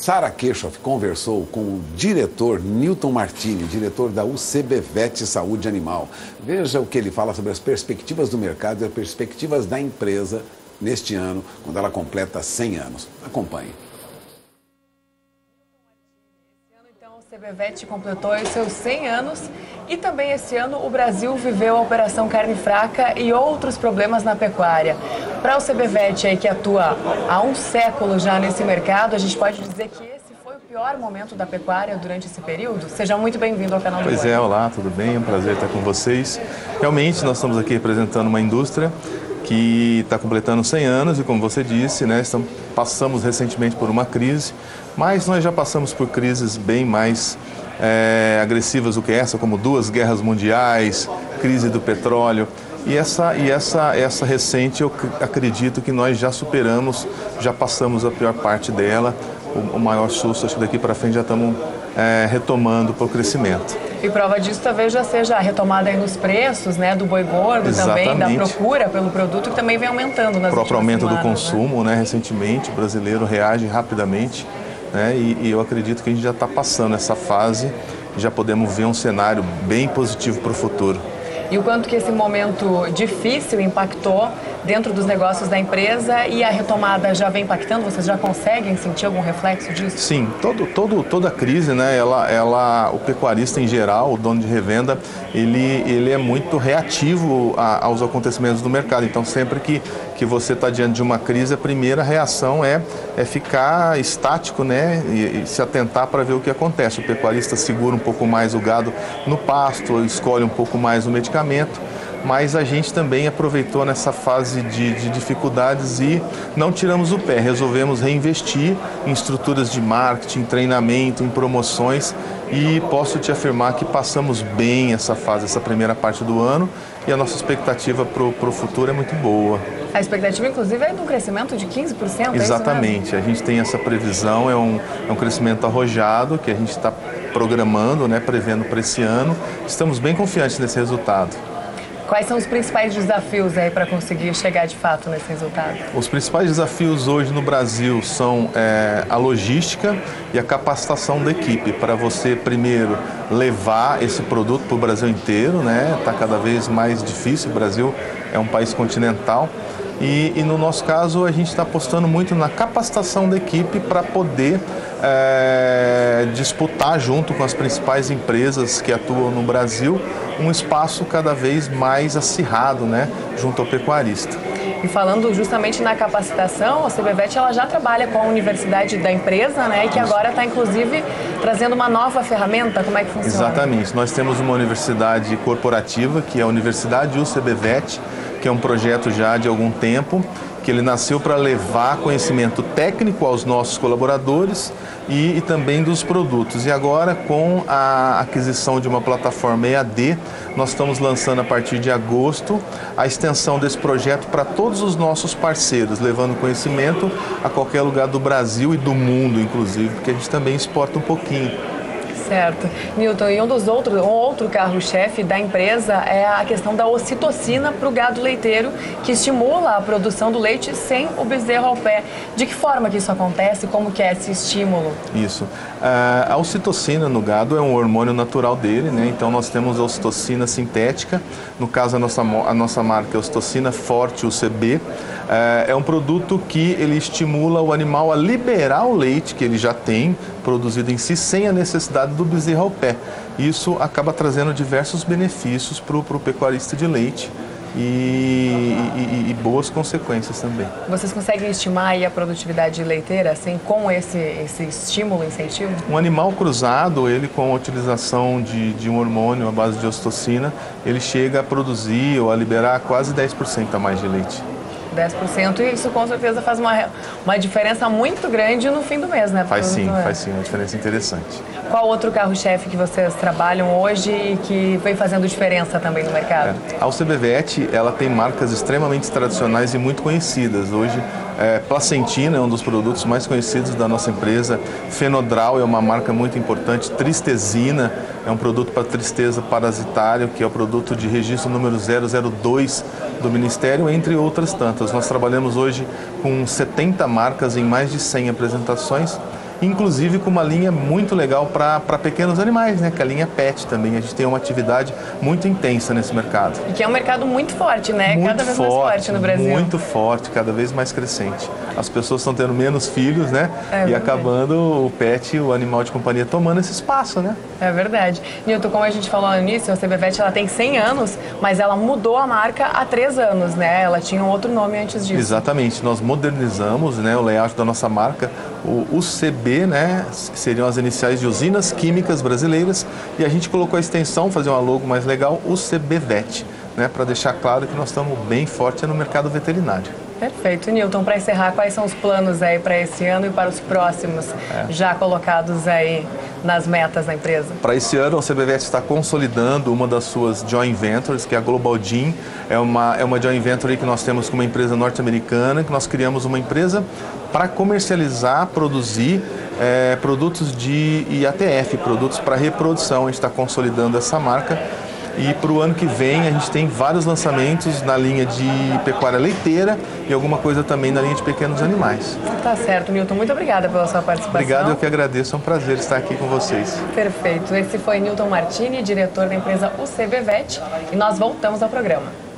Sara Kirchhoff conversou com o diretor Newton Martini, diretor da UCBVET Saúde Animal. Veja o que ele fala sobre as perspectivas do mercado e as perspectivas da empresa neste ano, quando ela completa 100 anos. Acompanhe. O CBVET completou seus 100 anos e também esse ano o Brasil viveu a Operação Carne Fraca e outros problemas na pecuária. Para o CBVET aí que atua há um século já nesse mercado, a gente pode dizer que esse foi o pior momento da pecuária durante esse período? Seja muito bem-vindo ao canal do Pois é, olá, tudo bem? É um prazer estar com vocês. Realmente, nós estamos aqui representando uma indústria que está completando 100 anos e, como você disse, né, estamos, passamos recentemente por uma crise, mas nós já passamos por crises bem mais é, agressivas do que essa, como duas guerras mundiais, crise do petróleo. E essa, e essa, essa recente, eu acredito que nós já superamos, já passamos a pior parte dela. O, o maior susto, acho que daqui para frente já estamos é, retomando para o crescimento. E prova disso talvez já seja a retomada aí nos preços, né, do boi gordo Exatamente. também, da procura pelo produto que também vem aumentando nas O próprio aumento semanas, do né? consumo, né? né? recentemente, o brasileiro reage rapidamente, né? E, e eu acredito que a gente já está passando essa fase, já podemos ver um cenário bem positivo para o futuro e o quanto que esse momento difícil impactou dentro dos negócios da empresa e a retomada já vem impactando? Vocês já conseguem sentir algum reflexo disso? Sim, todo, todo, toda crise, né, ela, ela, o pecuarista em geral, o dono de revenda, ele, ele é muito reativo a, aos acontecimentos do mercado. Então, sempre que, que você está diante de uma crise, a primeira reação é, é ficar estático né, e, e se atentar para ver o que acontece. O pecuarista segura um pouco mais o gado no pasto, escolhe um pouco mais o medicamento mas a gente também aproveitou nessa fase de, de, dificuldades e não tiramos o pé, resolvemos reinvestir em estruturas de marketing, treinamento, em promoções e posso te afirmar que passamos bem essa fase, essa primeira parte do ano e a nossa expectativa para o futuro é muito boa. A expectativa, inclusive, é de um crescimento de 15%? Exatamente, é a gente tem essa previsão, é um, é um crescimento arrojado que a gente está programando, né, prevendo para esse ano. Estamos bem confiantes nesse resultado. Quais são os principais desafios aí para conseguir chegar de fato nesse resultado? Os principais desafios hoje no Brasil são é, a logística e a capacitação da equipe para você primeiro levar esse produto para o Brasil inteiro, né? Está cada vez mais difícil. O Brasil é um país continental. E, e, no nosso caso, a gente está apostando muito na capacitação da equipe para poder é, disputar, junto com as principais empresas que atuam no Brasil, um espaço cada vez mais acirrado né, junto ao pecuarista. E falando justamente na capacitação, a CBVET ela já trabalha com a universidade da empresa, né? E que agora está, inclusive, trazendo uma nova ferramenta. Como é que funciona? Exatamente. Nós temos uma universidade corporativa, que é a Universidade UCBVET, que é um projeto já de algum tempo, que ele nasceu para levar conhecimento técnico aos nossos colaboradores e, e, também dos produtos. E agora, com a aquisição de uma plataforma EAD, nós estamos lançando a partir de agosto a extensão desse projeto para todos os nossos parceiros, levando conhecimento a qualquer lugar do Brasil e do mundo, inclusive, porque a gente também exporta um pouquinho. Certo. Newton, e um dos outros, um outro carro-chefe da empresa é a questão da ocitocina para o gado leiteiro, que estimula a produção do leite sem o bezerro ao pé. De que forma que isso acontece? Como que é esse estímulo? Isso. Uh, a ocitocina no gado é um hormônio natural dele, né? Então nós temos a ocitocina sintética, no caso a nossa, a nossa marca é a ocitocina forte UCB. Uh, é um produto que ele estimula o animal a liberar o leite que ele já tem produzido em si sem a necessidade do bezerro ao pé. Isso acaba trazendo diversos benefícios para o pecuarista de leite. E, e, e, boas consequências também. Vocês conseguem estimar a produtividade leiteira assim, com esse, esse estímulo, incentivo? Um animal cruzado, ele com a utilização de, de um hormônio à base de ostocina, ele chega a produzir ou a liberar quase 10% a mais de leite. 10%, e isso com certeza faz uma, uma diferença muito grande no fim do mês, né? Faz sim, faz sim, uma diferença interessante. Qual outro carro-chefe que vocês trabalham hoje e que vem fazendo diferença também no mercado? É. A UCBVET, ela tem marcas extremamente tradicionais e muito conhecidas. Hoje, é, Placentina é um dos produtos mais conhecidos da nossa empresa. Fenodral é uma marca muito importante. Tristezina é um produto para tristeza parasitária, que é o produto de registro número 002 do Ministério, entre outras tantas. Nós trabalhamos hoje com 70 marcas em mais de 100 apresentações inclusive com uma linha muito legal para pequenos animais, né? Que é a linha PET também. A gente tem uma atividade muito intensa nesse mercado. E que é um mercado muito forte, né? Muito cada vez forte, mais forte no Brasil. Muito forte, cada vez mais crescente. As pessoas estão tendo menos filhos, né? É e acabando o pet, o animal de companhia, tomando esse espaço, né? É verdade. Nilton, como a gente falou no início, a CBVET ela tem 100 anos, mas ela mudou a marca há três anos, né? Ela tinha um outro nome antes disso. Exatamente, nós modernizamos né, o layout da nossa marca, o UCB, né, que seriam as iniciais de Usinas Químicas Brasileiras, e a gente colocou a extensão, fazer uma logo mais legal, UCBVET, né, para deixar claro que nós estamos bem forte no mercado veterinário. Perfeito, Nilton. Para encerrar, quais são os planos aí para esse ano e para os próximos, já colocados aí nas metas da empresa? Para esse ano, a CBVET está consolidando uma das suas joint ventures, que é a Global Gin. É uma, é uma joint venture que nós temos com uma empresa norte-americana, que nós criamos uma empresa para comercializar, produzir eh, produtos de IATF, produtos para reprodução. A gente está consolidando essa marca. E para o ano que vem a gente tem vários lançamentos na linha de pecuária leiteira e alguma coisa também na linha de pequenos animais. Tá certo, Nilton. Muito obrigada pela sua participação. Obrigado, eu que agradeço. É um prazer estar aqui com vocês. Perfeito. Esse foi Nilton Martini, diretor da empresa UCBVET, e nós voltamos ao programa.